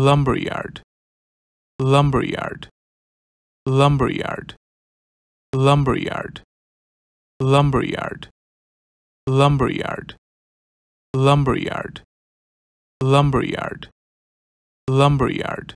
lumberyard lumberyard lumberyard lumberyard lumberyard lumberyard lumberyard lumberyard lumberyard.